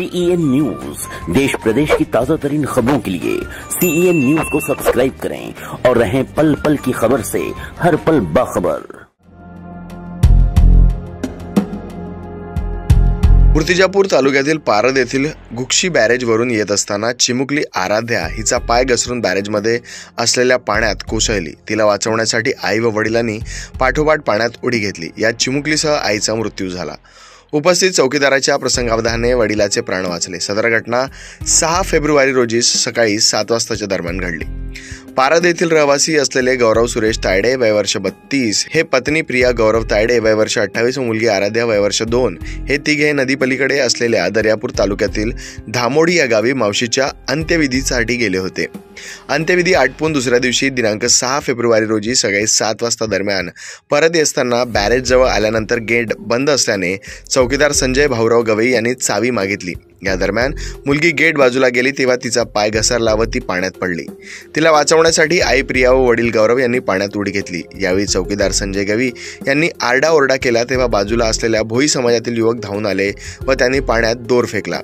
CEN news देश प्रदेश की ताजा तरीन खबरों के लिए सीईएन न्यूज को सब्सक्राइब करें और रहें पल पल की खबर से हर पल बाखबर। मूर्तिजापूर तालुक्यातील पारद येथील गुक्षी बॅरेजवरून येत असताना चिमुकली आराध्या हिचा पाय घसरून बॅरेजमध्ये असलेल्या पाण्यात कोसळली. तिला वाचवण्यासाठी आई व वडिलांनी पाठोपाठ पाण्यात उडी घेतली. यात चिमुकलीसह आईचा मृत्यू झाला. उपस्थित चौकीदाराच्या प्रसंगावधाने वडिलाचे प्राण वाचले. सदर घटना सहा फेब्रुवारी रोजी सकाळी सात वाजताच्या दरम्यान घडली. पारद येथील रहिवासी असलेले गौरव सुरेश तायडे वयवर्ष बत्तीस. हे पत्नी प्रिया गौरव तायडे वयवर्ष अठ्ठावीस. व मुलगी आराध्या वयवर्ष दोन. हे तिघे नदीपलीकडे असलेल्या दर्यापूर तालुक्यातील धामोडी या गावी मावशीच्या अंत्यविधीसाठी गेले होते. अंत्यविधी आटपून दुसऱ्या दिवशी दिनांक सहा फेब्रुवारी रोजी सकाळी सात वाजता दरम्यान परत येताना बॅरेजजवळ आल्यानंतर गेट बंद असल्याने चौकीदार संजय भाऊराव गवई यांनी चावी मागितली. या दरम्यान मुलगी गेट बाजूला गेली तेव्हा तिचा पाय घसरला व ती पाण्यात पडली. तिला वाचवण्यासाठी आई प्रिया व वडील गौरव यांनी पाण्यात उडी घेतली. यावेळी चौकीदार संजय गवी यांनी आरडाओरडा केला तेव्हा बाजूला असलेल्या भोई समाजातील युवक धावून आले व त्यांनी पाण्यात दोर फेकला.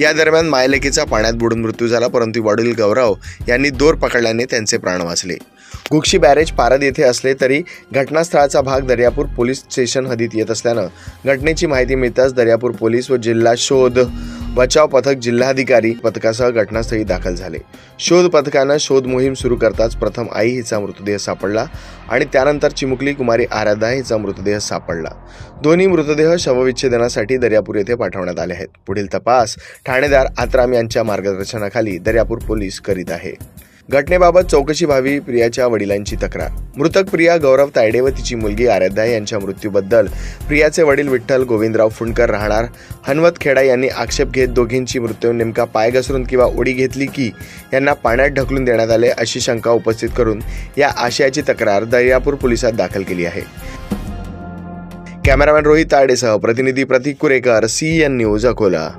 या दरम्यान मायलेकीचा पाण्यात बुडून मृत्यू झाला परंतु वडील गौरव यांनी दोर पकडल्याने त्यांचे प्राण वाचले. गुक्षी बॅरेज पारद येथे असले तरी घटनास्थळाचा भाग दर्यापूर पोलीस स्टेशन हदीत येत असल्यानं घटनेची माहिती मिळताच दर्यापूर पोलीस व जिल्हा शोध बचाव पथक जिल्हाधिकारी पथकासह घटनास्थळी दाखल झाले. शोध पथकानं शोध मोहीम सुरू करताच प्रथम आई हिचा मृतदेह सापडला आणि त्यानंतर चिमुकली कुमारी आराधा हिचा मृतदेह सापडला. दोन्ही मृतदेह शवविच्छेदनासाठी दर्यापूर येथे पाठवण्यात आले आहेत. पुढील तपास ठाणेदार आत्राम यांच्या मार्गदर्शनाखाली दर्यापूर पोलीस करीत आहे. घटनेबाबत चौकशी व्हावी प्रियाच्या वडिलांची तक्रार. मृतक प्रिया गौरव तायडे व तिची मुलगी आराध्या यांच्या मृत्यूबद्दल प्रियाचे वडील विठ्ठल गोविंदराव फुंडकर राहणार. हनवत खेडा यांनी आक्षेप घेत दोघींची मृत्यू नेमका पाय घसरून किंवा उडी घेतली की यांना पाण्यात ढकलून देण्यात आले अशी शंका उपस्थित करून या आशयाची तक्रार दर्यापूर पोलिसात दाखल केली आहे. कॅमेरामॅन रोहित ताडेसह प्रतिनिधी Pratik Kurekar C N news Akola.